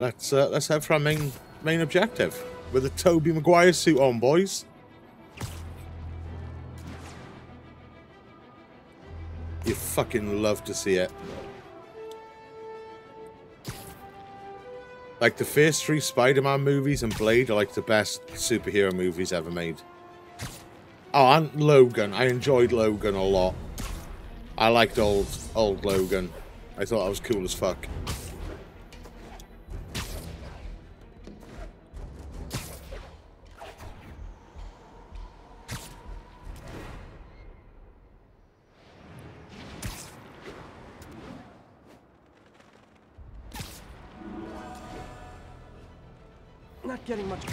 Let's uh, let's head for our main main objective with the Tobey Maguire suit on, boys. You fucking love to see it. Like the first three Spider-Man movies and Blade are like the best superhero movies ever made. Oh, and Logan. I enjoyed Logan a lot. I liked old old Logan. I thought I was cool as fuck.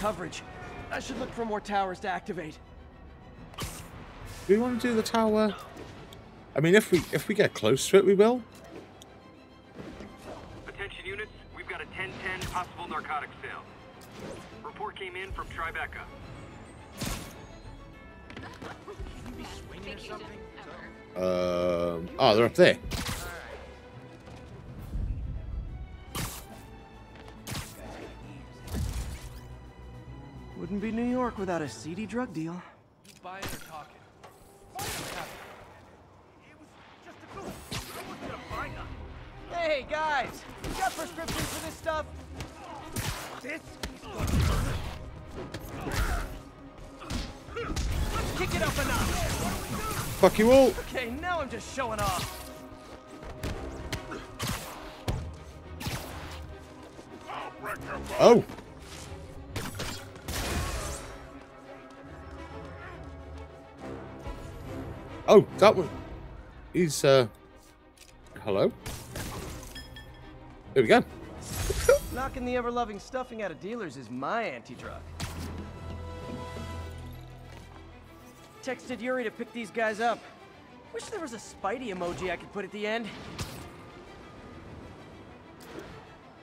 Coverage. I should look for more towers to activate. Do we want to do the tower? I mean, if we if we get close to it, we will. Attention units, we've got a 1010 possible narcotics sale. Report came in from Tribeca. Um, oh, they're up there. Wouldn't be New York without a seedy drug deal. Buying or talking? Hey guys, you got prescriptions for this stuff? This? Let's kick it up a notch. Fuck you all. Okay, now I'm just showing off. Oh. Oh, that one. He's, uh... Hello? There we go. Knocking the ever-loving stuffing out of dealers is my anti-drug. Texted Yuri to pick these guys up. Wish there was a Spidey emoji I could put at the end.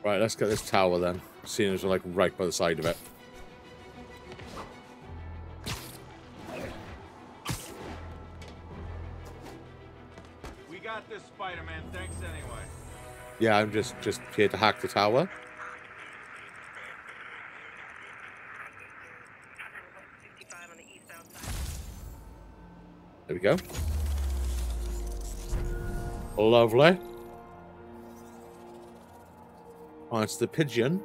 Right, let's get this tower then. Seeing as we're like right by the side of it. Yeah, I'm just just here to hack the tower. There we go. Lovely. Oh, it's the pigeon.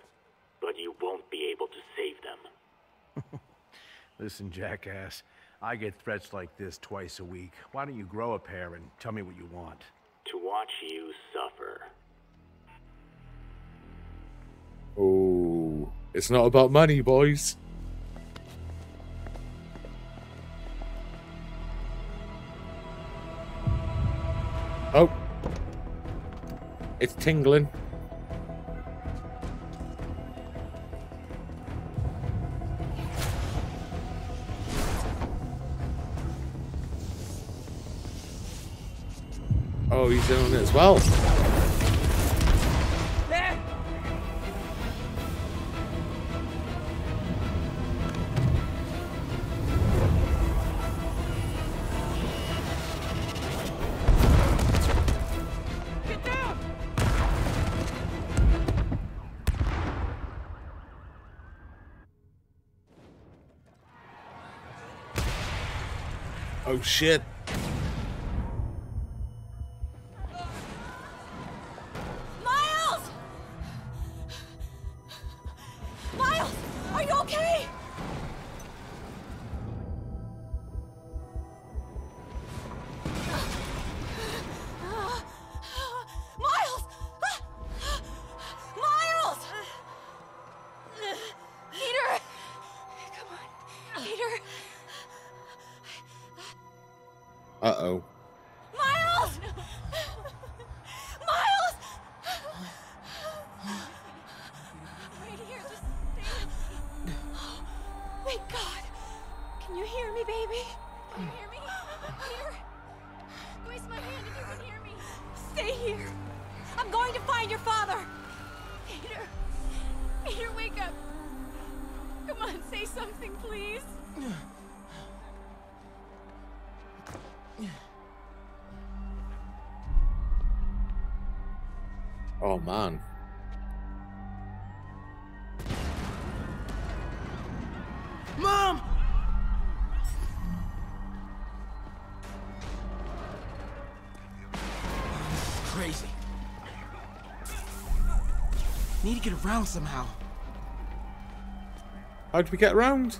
but you won't be able to save them. Listen, jackass. I get threats like this twice a week. Why don't you grow a pair and tell me what you want? To watch you suffer. Oh, it's not about money, boys. Oh. It's tingling. He's doing as well. Oh shit. Are you okay? Oh man. Mom! Crazy. Need to get around somehow. How do we get around?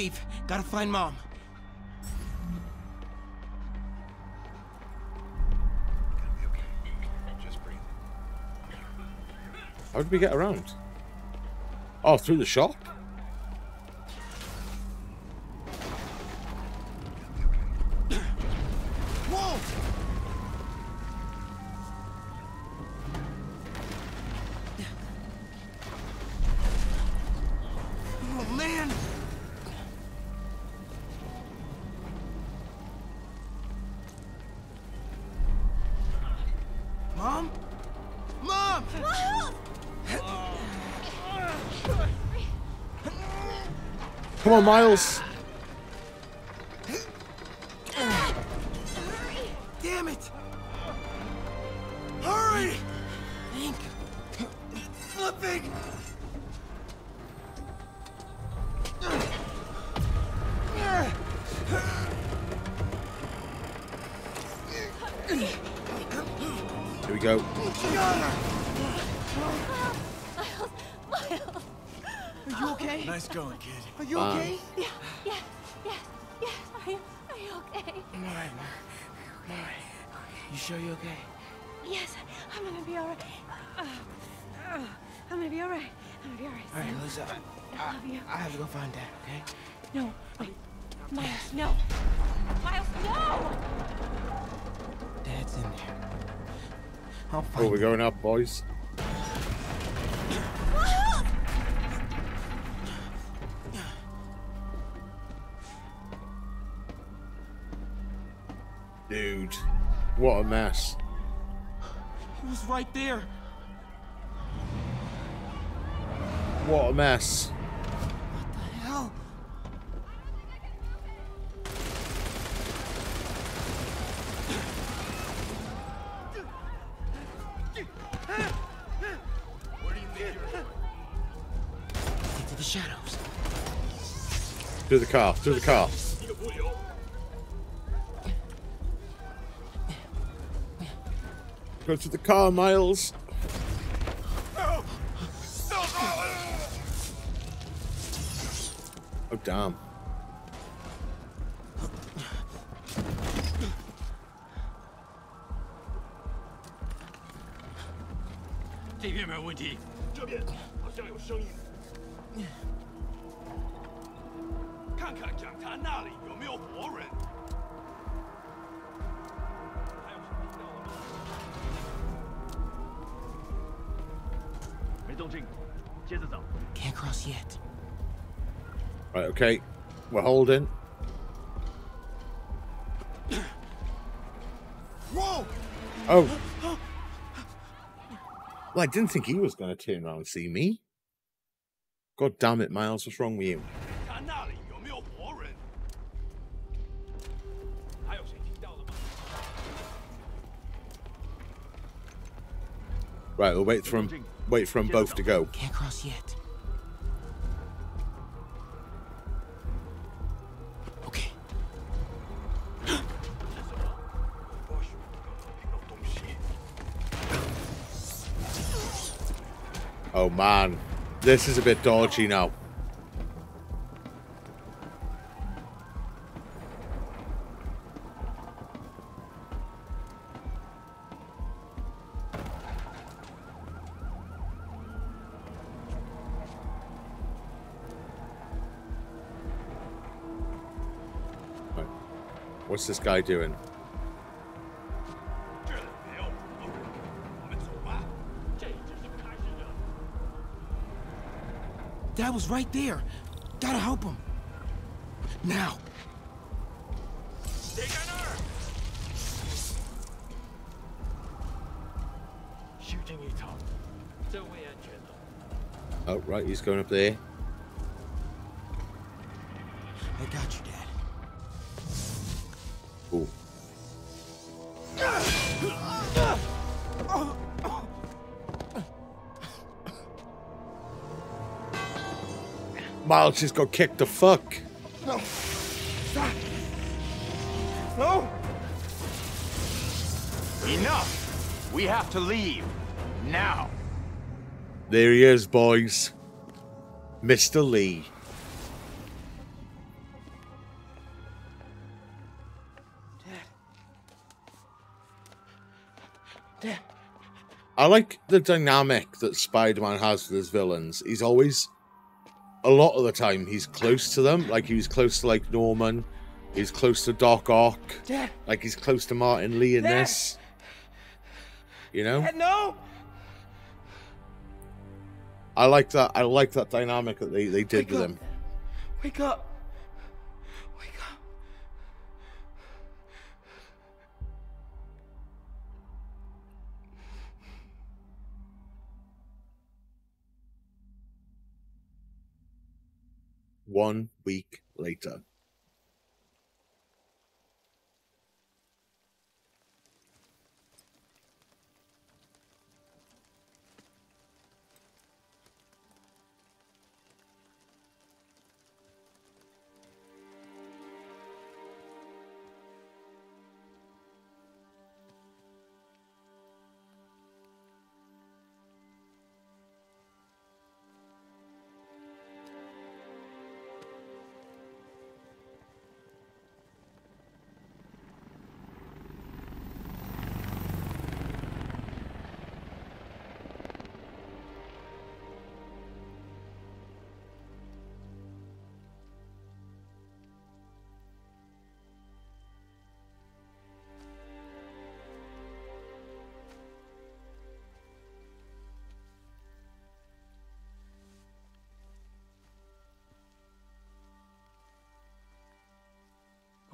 Leave. Gotta find mom. how did we get around? Oh, through the shop? Come on, Miles. I'll Oh, we're going up, boys. Dude, what a mess. He was right there. What a mess. Car, through the car. Go to the car, Miles. Oh, damn. 看看讲台那里有没有活人。还有什么听到了吗？没动静，接着走。 Can't cross yet. Right, okay. We're holding. Whoa! Oh. Well, I didn't think he was going to turn around and see me. God damn it, Miles. What's wrong with you? Right, we'll wait for them, wait for them both to go. Can't cross yet. Okay. oh man, this is a bit dodgy now. What's this guy doing? That was right there. Gotta help him. Now. Oh, right, he's going up there. Miles just go kick the fuck. No. Stop. No. Enough! We have to leave. Now. There he is, boys. Mr. Li. Dad. Dad. I like the dynamic that Spider-Man has with his villains. He's always, a lot of the time, he's close to them. Like he was close to like Norman. He's close to Doc Ock. Dad. Like he's close to Martin Li in Dad. this. You know, Dad, no. I like that. I like that dynamic that they, they did Wake with up. him. Wake up. One week later.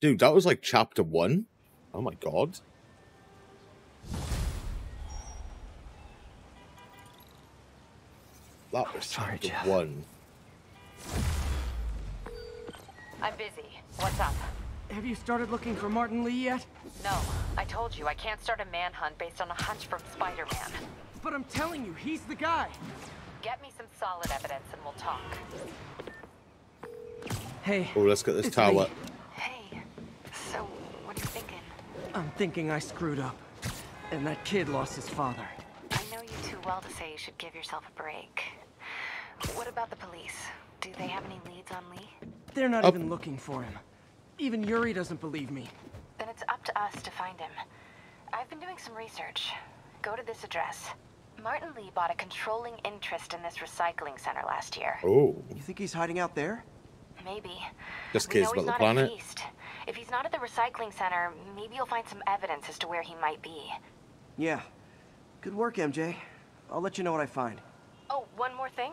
Dude, that was like chapter one. Oh my god. That was Sorry, chapter Jeff. one. I'm busy. What's up? Have you started looking for Martin Li yet? No, I told you I can't start a manhunt based on a hunch from Spider-Man. But I'm telling you, he's the guy. Get me some solid evidence and we'll talk. Hey. Oh, let's get this it's tower. Li. Hey, so what are you thinking? I'm thinking I screwed up. And that kid lost his father. I know you too well to say you should give yourself a break. What about the police? Do they have any leads on Li? They're not Up. even looking for him. Even Yuri doesn't believe me. Then it's up to us to find him. I've been doing some research. Go to this address. Martin Li bought a controlling interest in this recycling center last year. Oh. You think he's hiding out there? Maybe. Just We cares about the planet. at Feast. If he's not at the recycling center, maybe you'll find some evidence as to where he might be. Yeah. Good work, MJ. I'll let you know what I find. Oh, one more thing.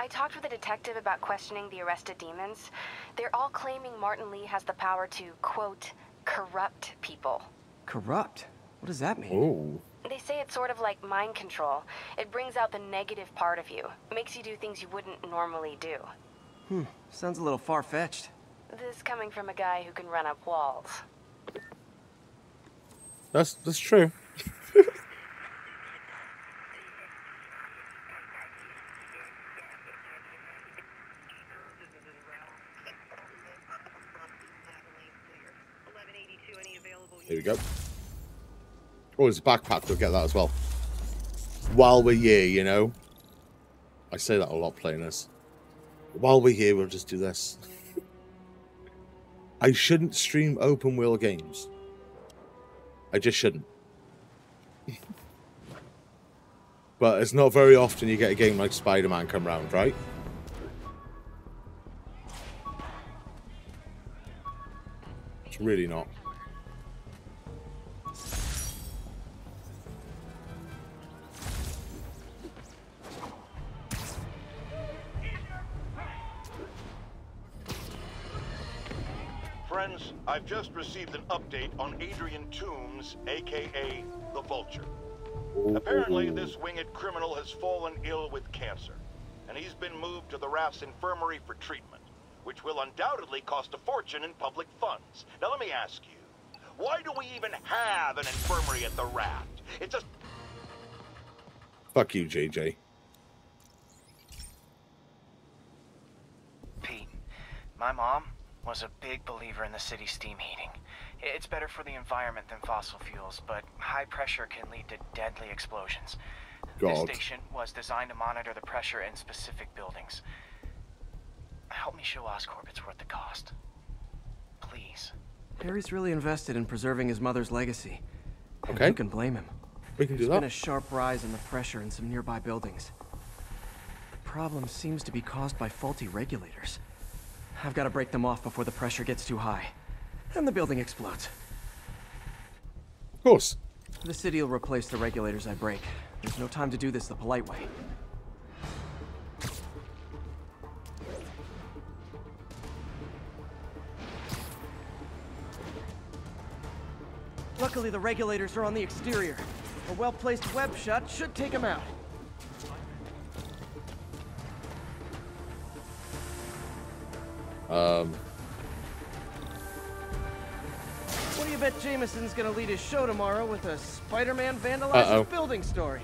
I talked with a detective about questioning the arrested demons. They're all claiming Martin Li has the power to, quote, corrupt people. Corrupt? What does that mean? Oh. They say it's sort of like mind control. It brings out the negative part of you, makes you do things you wouldn't normally do. Hmm. Sounds a little far-fetched. This coming from a guy who can run up walls. That's that's true. Here we go. Oh, there's a backpack. We'll get that as well. While we're here, you know. I say that a lot playing this. While we're here, we'll just do this. I shouldn't stream open world games. I just shouldn't. but it's not very often you get a game like Spider-Man come round, right? It's really not. I've just received an update on Adrian Toomes, aka the Vulture. Apparently, this winged criminal has fallen ill with cancer, and he's been moved to the Raft's infirmary for treatment, which will undoubtedly cost a fortune in public funds. Now, let me ask you, why do we even have an infirmary at the Raft? It's a Fuck you, JJ. Pete, my mom was a big believer in the city's steam heating. It's better for the environment than fossil fuels, but high pressure can lead to deadly explosions. God. This station was designed to monitor the pressure in specific buildings. Help me show Oscorp it's worth the cost. Please. Harry's really invested in preserving his mother's legacy. And Okay. Who can blame him? We can do There's that. been a sharp rise in the pressure in some nearby buildings. The problem seems to be caused by faulty regulators. I've got to break them off before the pressure gets too high. And the building explodes. Of course. The city will replace the regulators I break. There's no time to do this the polite way. Luckily, the regulators are on the exterior. A well-placed web shot should take them out. Um, what do you bet Jameson's gonna lead his show tomorrow with a Spider-Man vandalizing uh -oh. building story?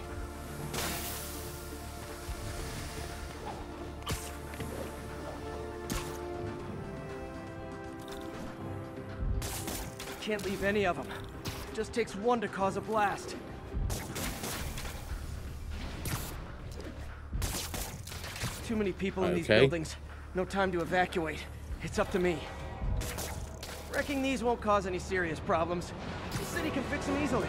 Can't leave any of them. Just takes one to cause a blast. Too many people in okay. these buildings. No time to evacuate. It's up to me. Wrecking these won't cause any serious problems. The city can fix them easily.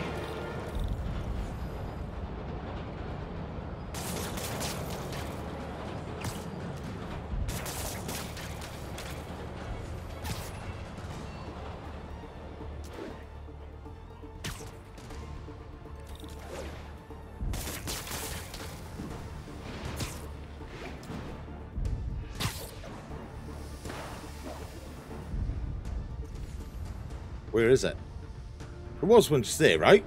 Is it? Was one just there, right?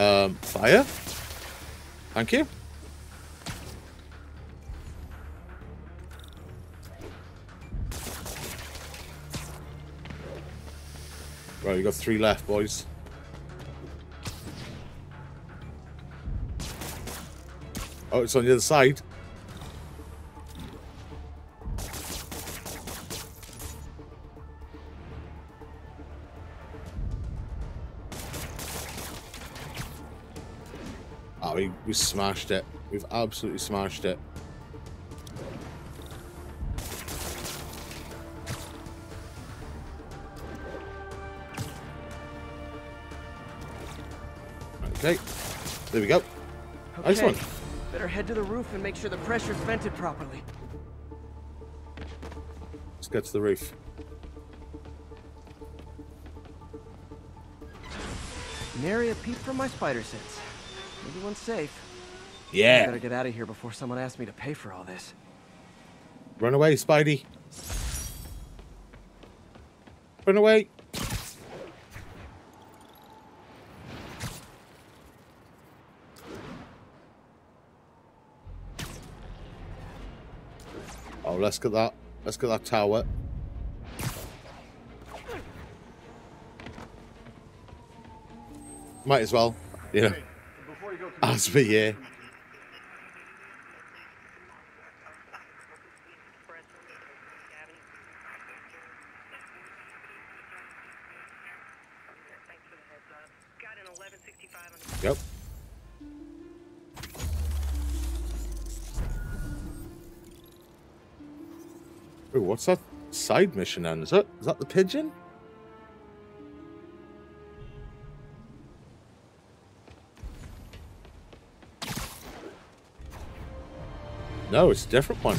Um, fire? Thank you. Right, you got three left, boys. Oh, it's on the other side. We, we smashed it. We've absolutely smashed it. Okay. There we go. Nice one. Better head to the roof and make sure the pressure's vented properly. Let's get to the roof. Nary a peep from my spider sense. Everyone's safe. Yeah. I better get out of here before someone asks me to pay for all this. Run away, Spidey. Run away. Oh, let's get that. Let's get that tower. Might as well, you know. As for yeah. Yep. Ooh, what's that side mission then? Is that is that the pigeon? No, it's a different one.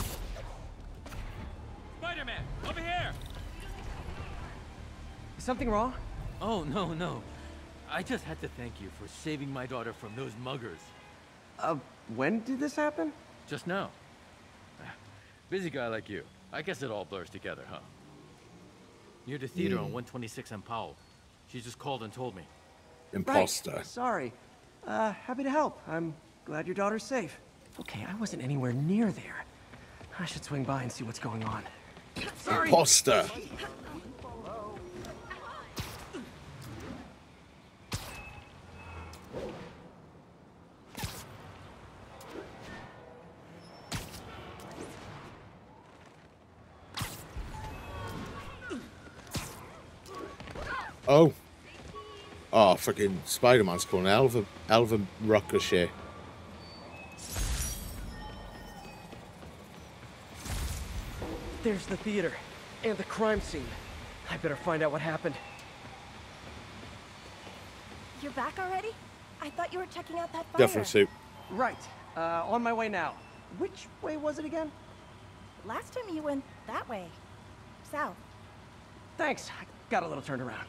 Spider-Man, over here! Is something wrong? Oh, no, no. I just had to thank you for saving my daughter from those muggers. Uh, when did this happen? Just now. Busy guy like you. I guess it all blurs together, huh? Near the theater on 126 and Powell. She just called and told me. Imposter. Right. Sorry. Uh, happy to help. I'm glad your daughter's safe. Okay, I wasn't anywhere near there. I should swing by and see what's going on. Sorry. Imposter. Oh. Ah, oh, freaking Spider-Man's calling Elva, Elva ruckus There's the theater and the crime scene. I better find out what happened. You're back already? I thought you were checking out that fire. Different suit. Right. Uh, on my way now. Which way was it again? Last time you went that way. South. Thanks. I got a little turned around.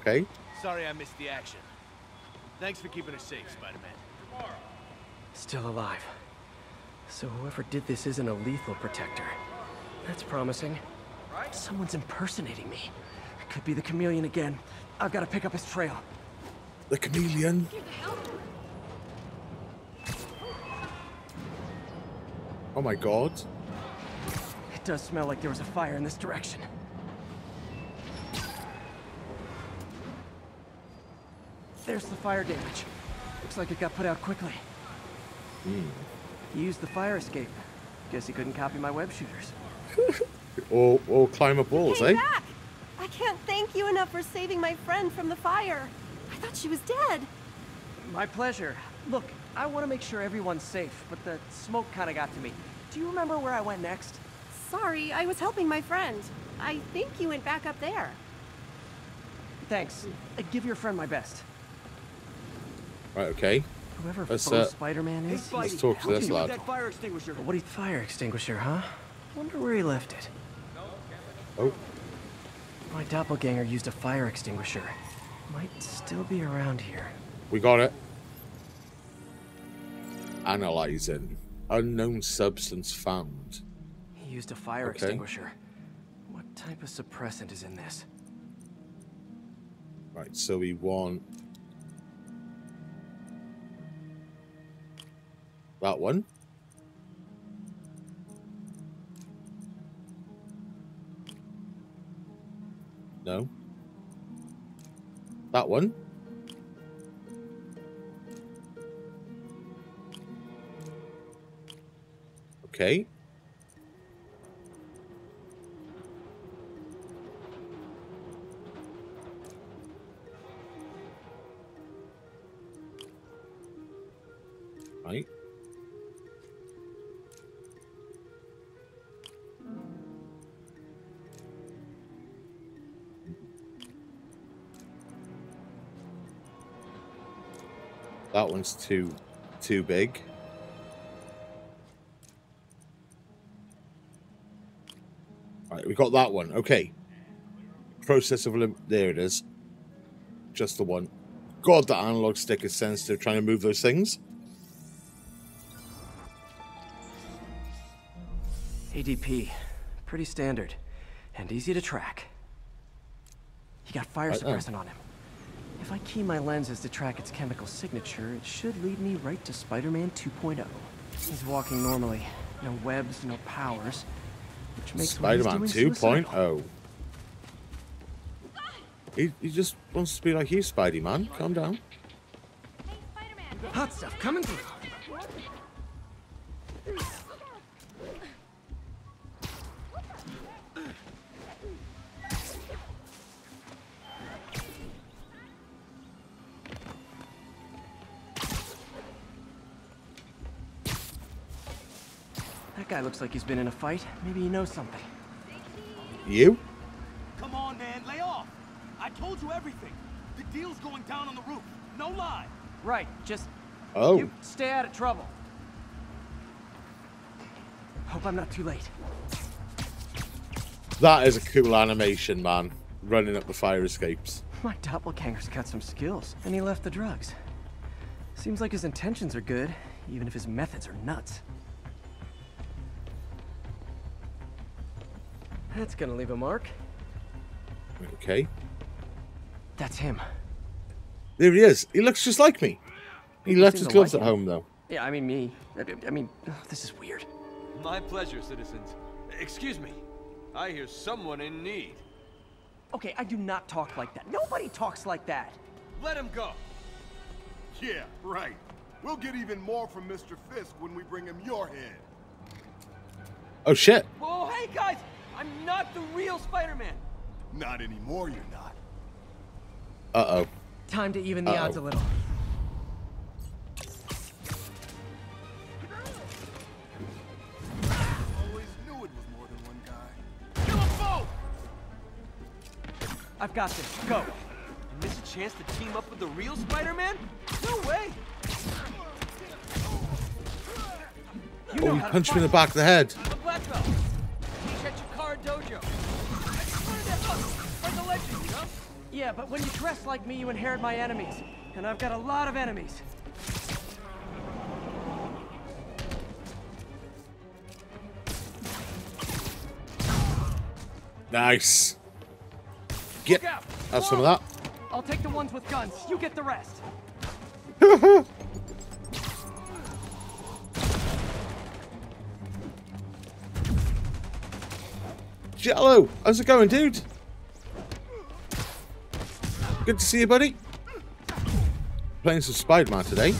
Okay. Sorry I missed the action. Thanks for keeping us safe, Spider-Man. Still alive. So whoever did this isn't a lethal protector. That's promising. Someone's impersonating me. It could be the chameleon again. I've got to pick up his trail. The chameleon. Oh my god. It does smell like there was a fire in this direction. There's the fire damage. Looks like it got put out quickly. Hmm. He used the fire escape. Guess he couldn't copy my web shooters. Or, or climb up walls, eh? back! I can't thank you enough for saving my friend from the fire. I thought she was dead. My pleasure. Look, I want to make sure everyone's safe, but the smoke kind of got to me. Do you remember where I went next? Sorry, I was helping my friend. I think you went back up there. Thanks. Uh, give your friend my best. Right, okay. Whoever Let's, uh, Spider-Man is, let's talk to this helping me with lad. that fire extinguisher. What do you fire extinguisher, huh? Wonder where he left it. Oh. My doppelganger used a fire extinguisher. Might still be around here. We got it. Analyzing. Unknown substance found. He used a fire Okay. extinguisher. What type of suppressant is in this? Right, so we want that one. No. That one. Okay. That one's too too big. Right, we got that one. Okay. Process of elim- there it is. Just the one. God, that analog stick is sensitive trying to move those things. ADP. Pretty standard. And easy to track. He got fire Right suppressant on him. If I key my lenses to track its chemical signature, it should lead me right to Spider-Man 2.0. He's walking normally. No webs, no powers. Which makes what Spider-Man 2.0. He, he just wants to be like you, Spidey man. Calm down. Hot stuff coming through. Looks like he's been in a fight. Maybe he knows something. You? Come on, man, lay off. I told you everything. The deal's going down on the roof. No lie. Right, just Oh. you stay out of trouble. Hope I'm not too late. That is a cool animation, man. Running up the fire escapes. My doppelganger's got some skills, and he left the drugs. Seems like his intentions are good, even if his methods are nuts. That's gonna leave a mark. Okay. That's him. There he is. He looks just like me. He left his to gloves like at home, though. Yeah, I mean me. I, I mean, ugh, this is weird. My pleasure, citizens. Excuse me. I hear someone in need. Okay, I do not talk like that. Nobody talks like that. Let him go. Yeah, right. We'll get even more from Mr. Fisk when we bring him your head. Oh, shit. Whoa, hey guys! I'm not the real Spider-Man. Not anymore, you're not. Uh-oh. Time to even the odds a Uh-oh. little. Always knew it was more than one guy. Kill them both! I've got this. Go. You miss a chance to team up with the real Spider-Man? No way. Oh, he punched me in the back of the head. Yeah, but when you dress like me, you inherit my enemies. And I've got a lot of enemies. Nice. Get have some of that. I'll take the ones with guns. You get the rest. Jello, how's it going, dude? Good to see you, buddy. Playing some Spider-Man today.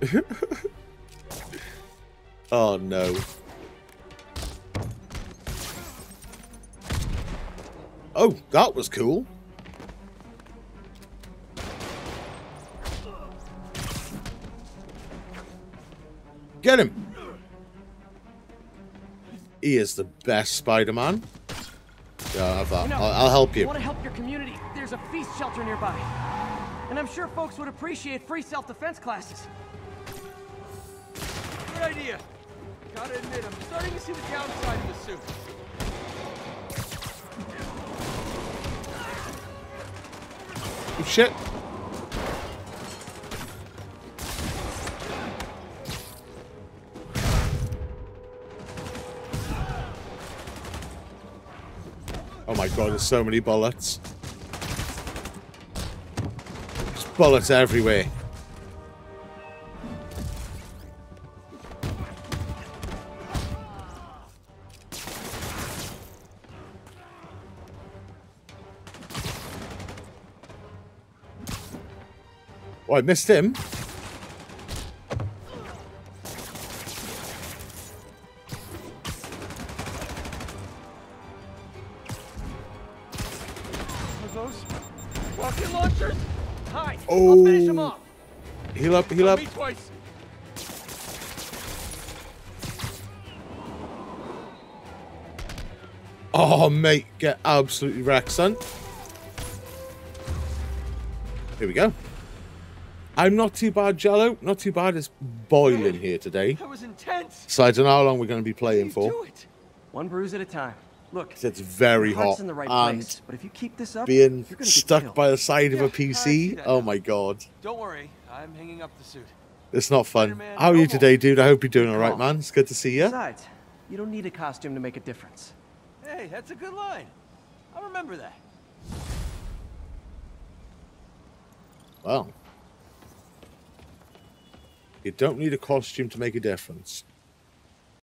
oh no. Oh, that was cool. Get him! He is the best Spider-Man. Yeah, I'll have that. You know, I'll, I'll help you. Want to help your community? There's a feast shelter nearby. And I'm sure folks would appreciate free self-defense classes. Good idea. Gotta admit, I'm starting to see the downside of the suit. Oh, shit. God, there's so many bullets. There's bullets everywhere. Oh, I missed him. Rocket launchers? Hi. Oh. I'll finish them off. Heal up, heal up. Me twice. Oh, mate, get absolutely wrecked, son. Here we go. I'm not too bad, Jello. Not too bad. It's boiling here today. That was intense. So I don't know how long we're going to be playing for. Do it. One bruise at a time. Look, It's very your heart's hot. in the right and place, but if you keep this up, being you're gonna get stuck killed. by the side of Yeah, a I see PC. Oh my god. Don't worry, I'm hanging up the suit. It's not fun. Spider-Man, How are you today, dude? I hope you're doing alright, man. It's good to see you. Besides, you don't need a costume to make a difference. Hey, that's a good line. I'll remember that. Well. You don't need a costume to make a difference.